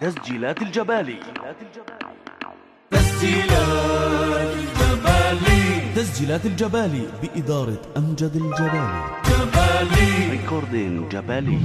تسجيلات الجبالي. تسجيلات الجبالي. تسجيلات الجبالي بإدارة أمجد الجبالي. جبالي. ريكوردين جبالي.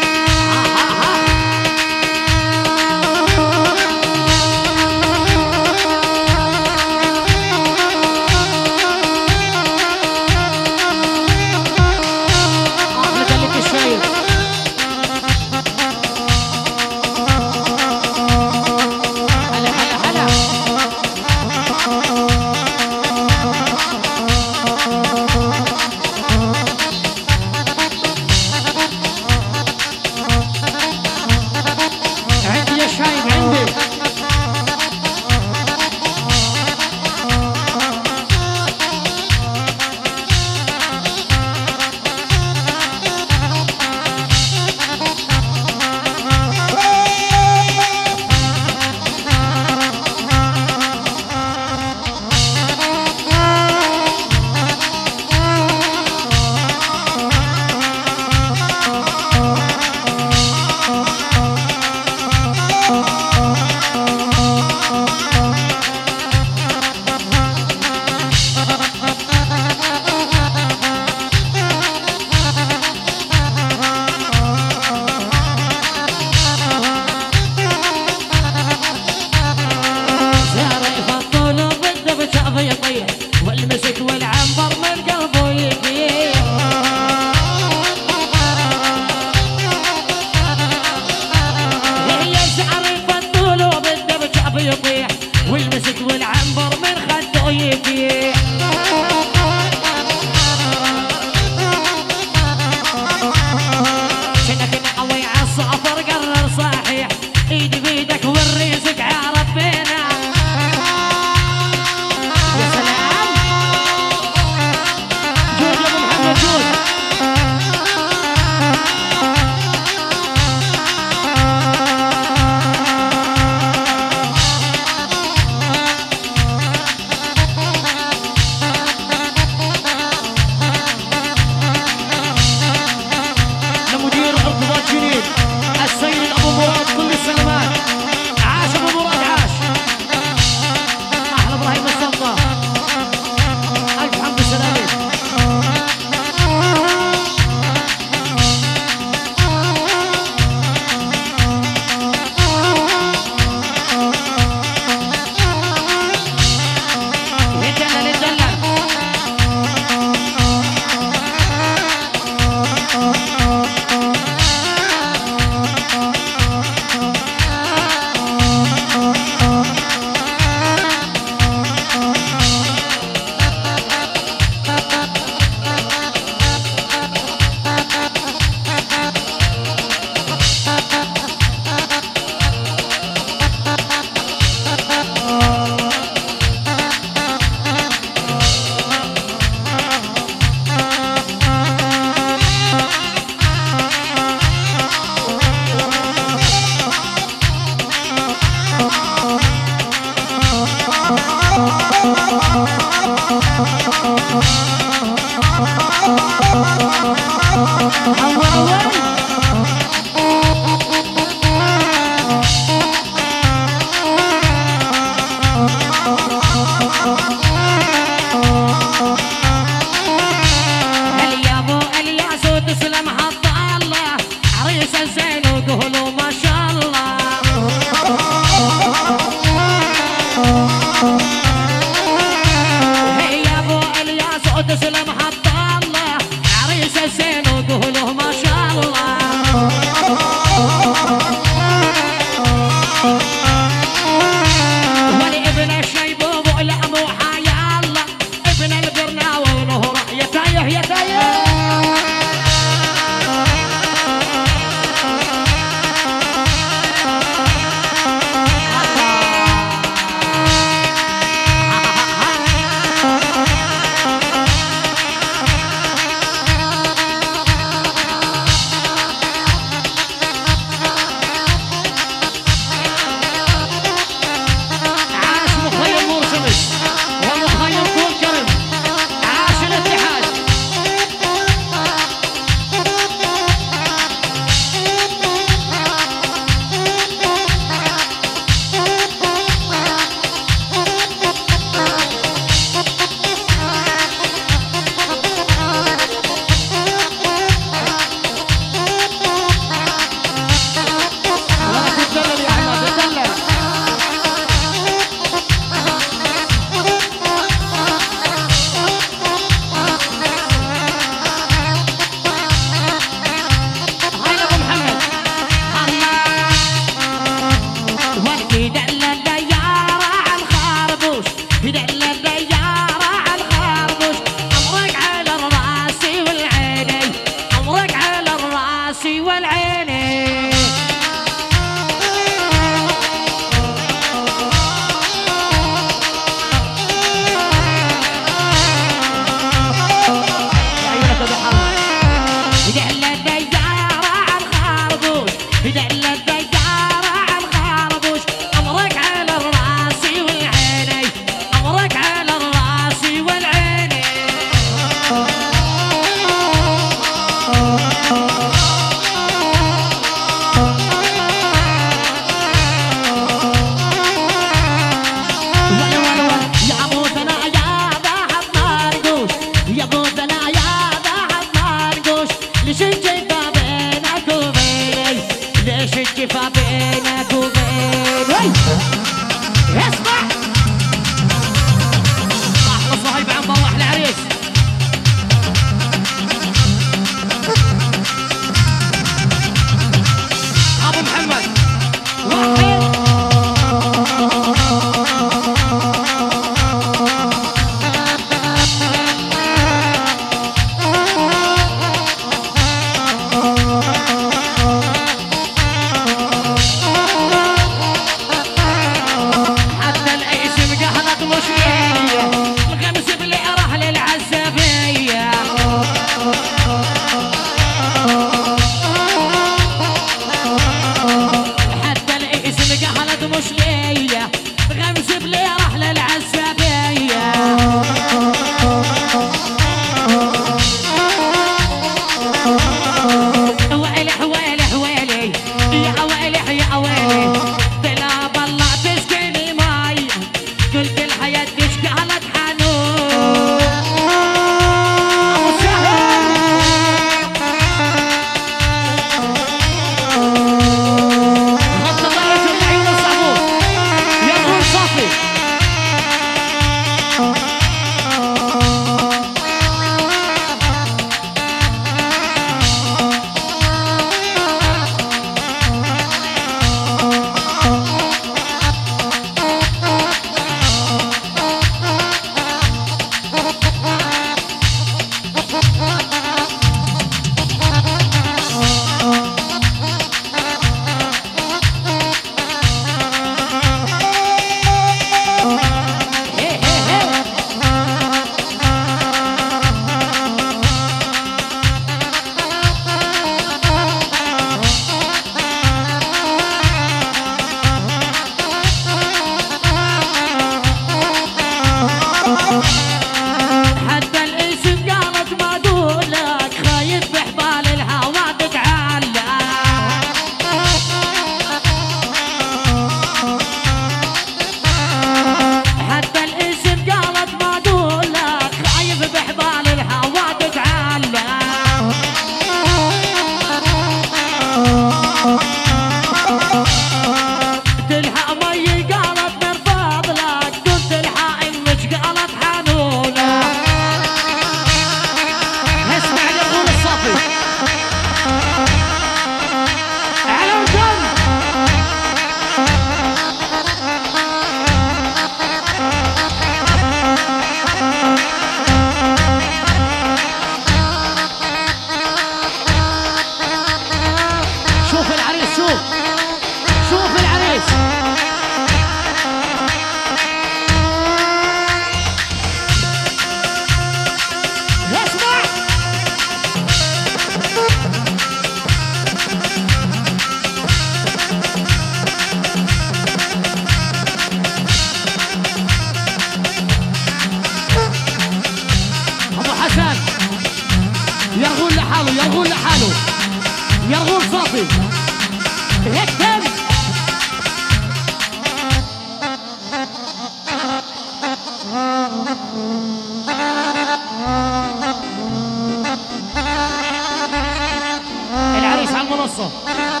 على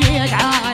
也干。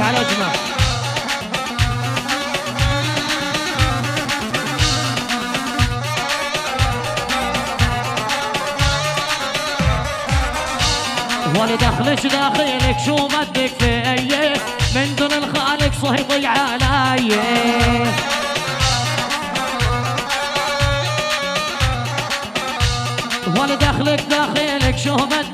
يوسف على ولي دخلك داخلك شو بدك فيي من دون الخالق صهيبي علي. ولي دخلك داخلك شو بدك؟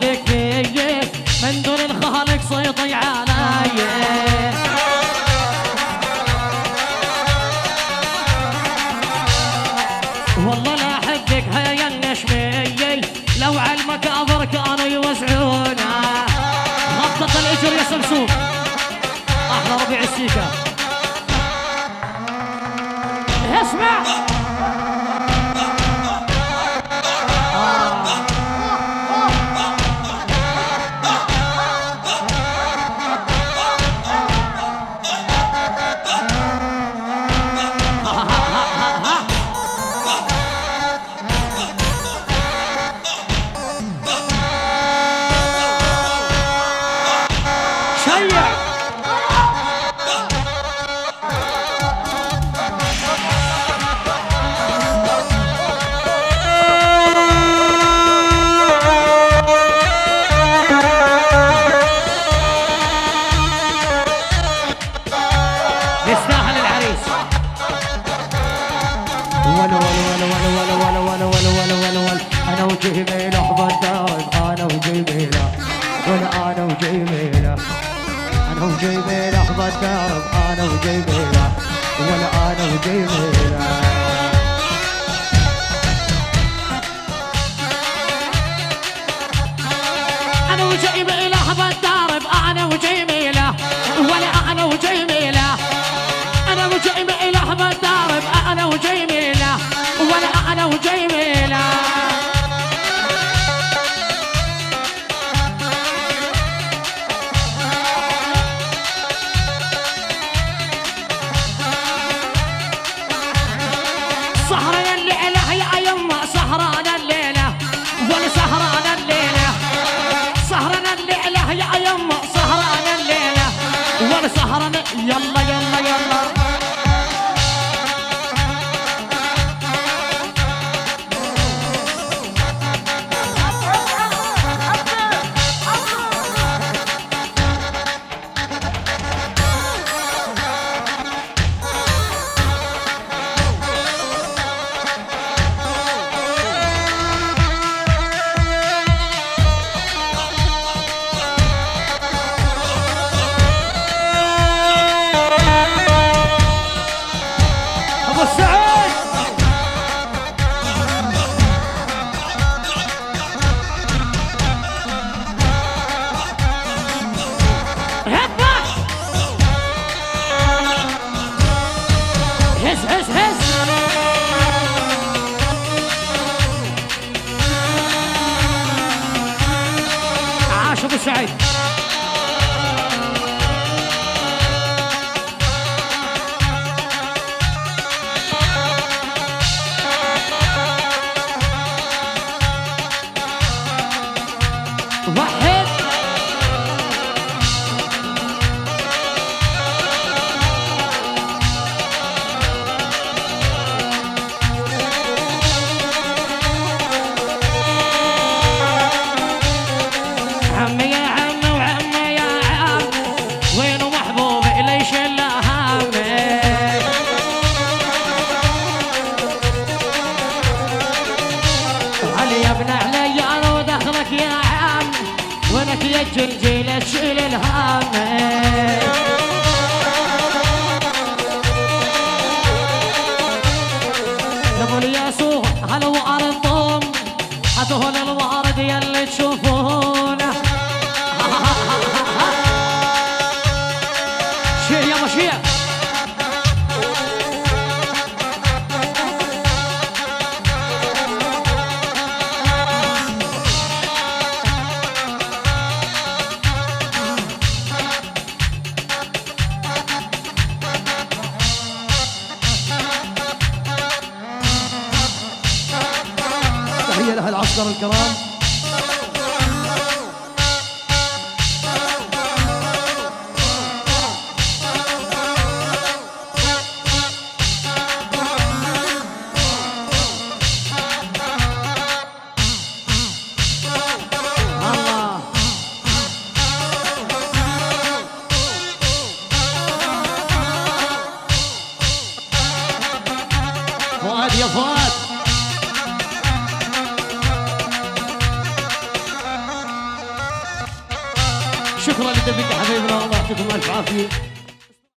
smash! ولا ولا ولا ولا ولا ولا ولا ولا ولا ولا أنا وجميلة احبط دايم أنا وجميلة ولا أنا وجميلة أنا وجميلة احبط دايم أنا وجميلة ولا أنا وجميلة وجميلة احبط دارب أنا وجميلة ولا أنا وجميلة game. الأخضر الكرام.